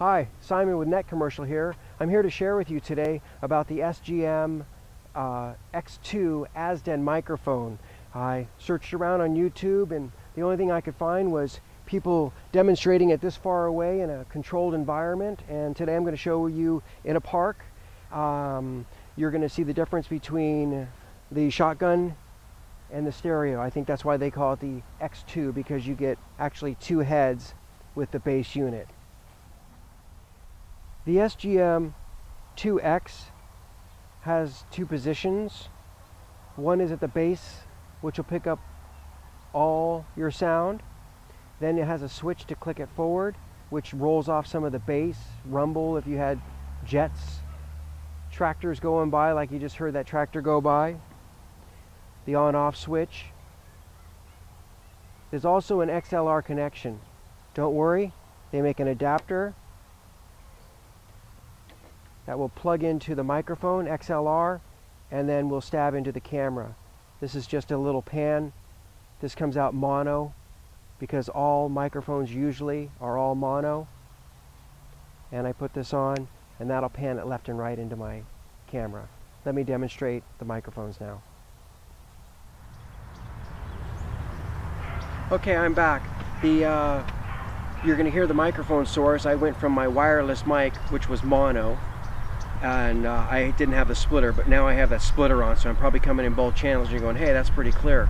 Hi, Simon with Net Commercial here. I'm here to share with you today about the SGM uh, X2 Azden microphone. I searched around on YouTube and the only thing I could find was people demonstrating it this far away in a controlled environment and today I'm going to show you in a park. Um, you're going to see the difference between the shotgun and the stereo. I think that's why they call it the X2 because you get actually two heads with the base unit. The SGM 2X has two positions. One is at the base, which will pick up all your sound. Then it has a switch to click it forward, which rolls off some of the bass, rumble if you had jets, tractors going by like you just heard that tractor go by. The on-off switch. There's also an XLR connection. Don't worry, they make an adapter that will plug into the microphone XLR and then we'll stab into the camera. This is just a little pan. This comes out mono because all microphones usually are all mono. And I put this on and that'll pan it left and right into my camera. Let me demonstrate the microphones now. Okay, I'm back. The uh, You're going to hear the microphone source. I went from my wireless mic, which was mono, and uh, I didn't have the splitter but now I have that splitter on so I'm probably coming in both channels. And you're going hey that's pretty clear.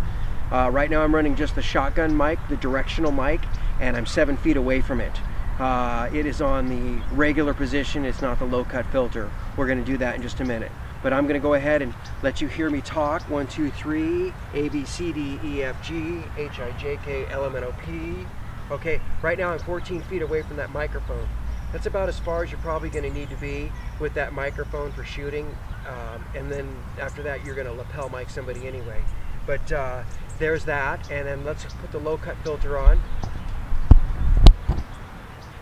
Uh, right now I'm running just the shotgun mic the directional mic and I'm seven feet away from it. Uh, it is on the regular position. It's not the low cut filter. We're gonna do that in just a minute. But I'm gonna go ahead and let you hear me talk. One two three. A B C D E F G H I J K L M N O P. Okay right now I'm 14 feet away from that microphone that's about as far as you're probably going to need to be with that microphone for shooting. Um, and then after that, you're going to lapel mic somebody anyway. But uh, there's that. And then let's put the low cut filter on.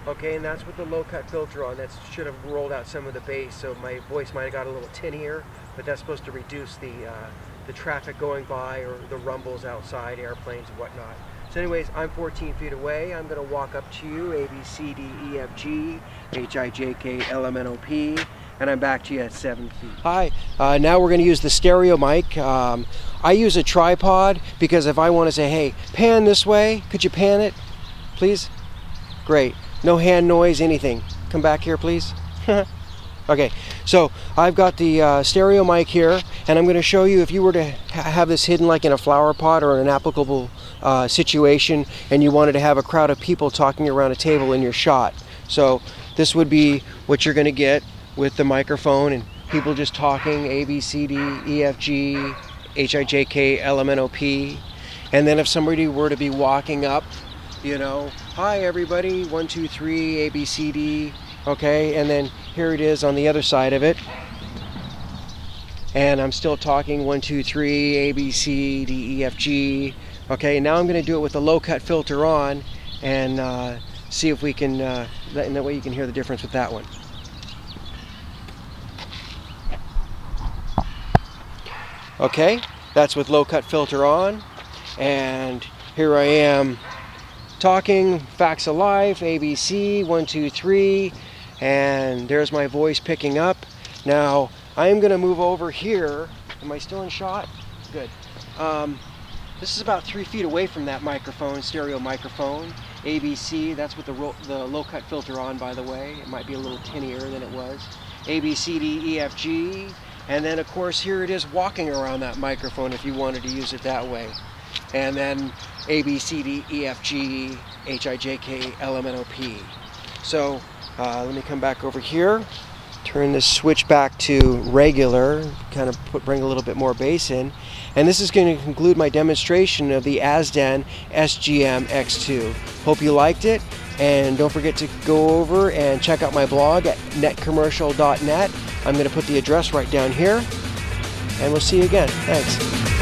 Okay, and that's with the low cut filter on. That should have rolled out some of the bass, so my voice might have got a little tinnier, but that's supposed to reduce the, uh, the traffic going by or the rumbles outside, airplanes and whatnot. So anyways, I'm 14 feet away. I'm gonna walk up to you, A, B, C, D, E, F, G, H, I, J, K, L, M, N, O, P, and I'm back to you at seven feet. Hi, uh, now we're gonna use the stereo mic. Um, I use a tripod because if I wanna say, hey, pan this way, could you pan it, please? Great, no hand noise, anything. Come back here, please. Okay, so I've got the uh, stereo mic here, and I'm going to show you if you were to ha have this hidden like in a flower pot or in an applicable uh, situation, and you wanted to have a crowd of people talking around a table in your shot. So this would be what you're going to get with the microphone and people just talking A, B, C, D, E, F, G, H, I, J, K, L, M, N, O, P. And then if somebody were to be walking up, you know, hi everybody, one, two, three, A, B, C, D, okay and then here it is on the other side of it. And I'm still talking one two three A B C D E F G. Okay now I'm gonna do it with the low cut filter on and uh, see if we can uh, that way you can hear the difference with that one. Okay that's with low cut filter on. And here I am talking facts of life ABC one two three and there's my voice picking up. Now I'm gonna move over here. Am I still in shot? Good. Um, this is about three feet away from that microphone, stereo microphone. ABC, that's with the, the low cut filter on by the way. It might be a little tinnier than it was. A, B, C, D, E, F, G. And then of course here it is walking around that microphone if you wanted to use it that way. And then A, B, C, D, E, F, G, H, I, J, K, L, M, N, O, P. So uh, let me come back over here, turn this switch back to regular, kind of put, bring a little bit more bass in. And this is going to conclude my demonstration of the Azden SGM X2. Hope you liked it. And don't forget to go over and check out my blog at netcommercial.net. I'm going to put the address right down here. And we'll see you again. Thanks.